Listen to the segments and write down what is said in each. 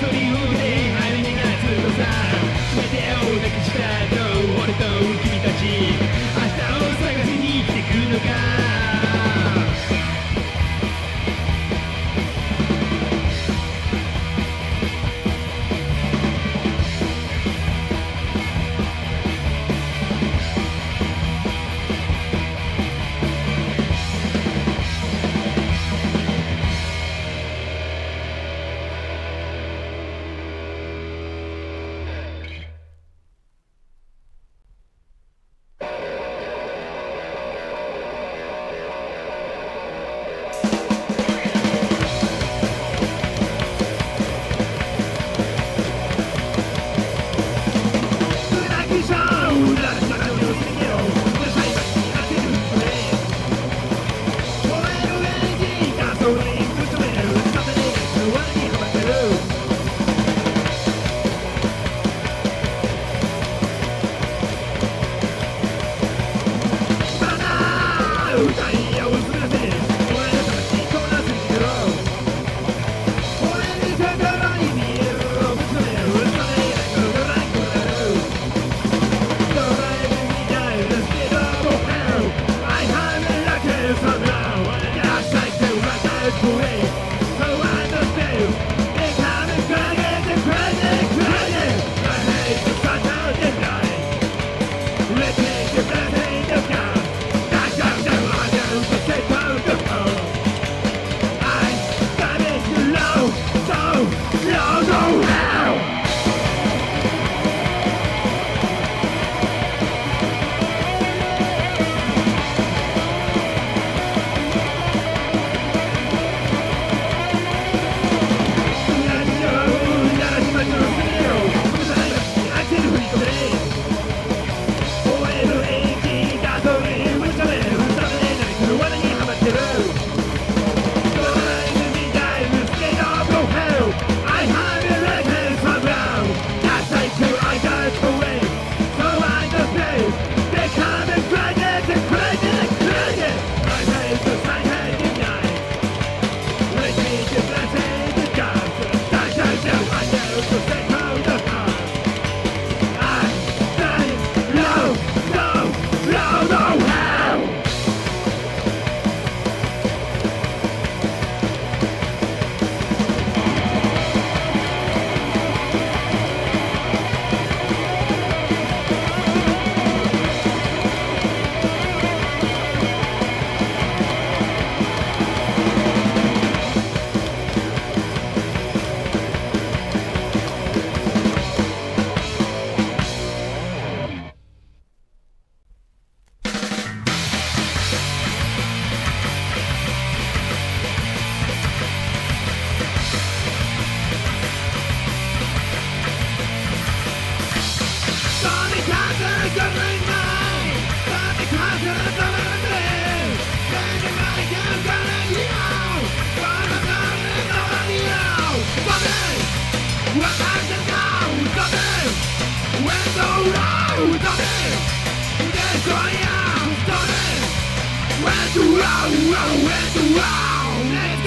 for you.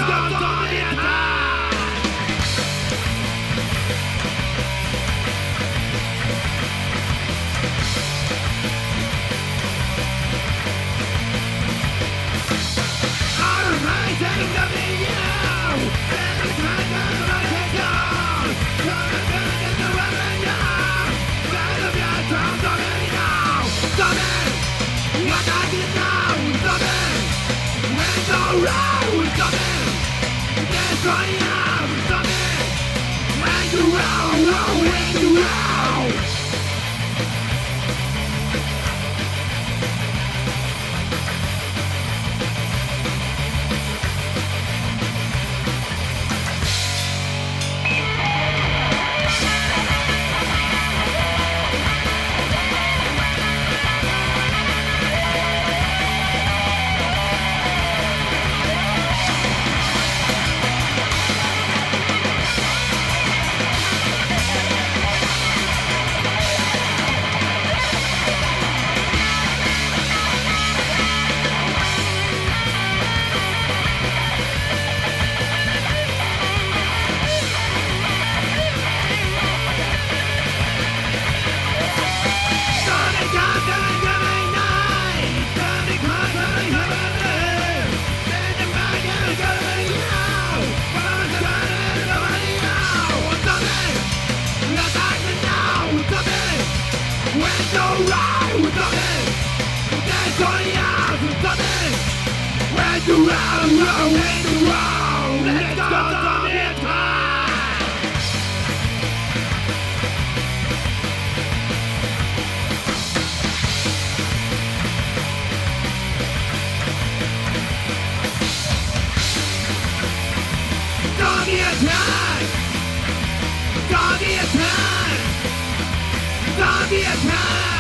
Let's go! we're coming. That's right, we're coming. Round and round, round and round. be a.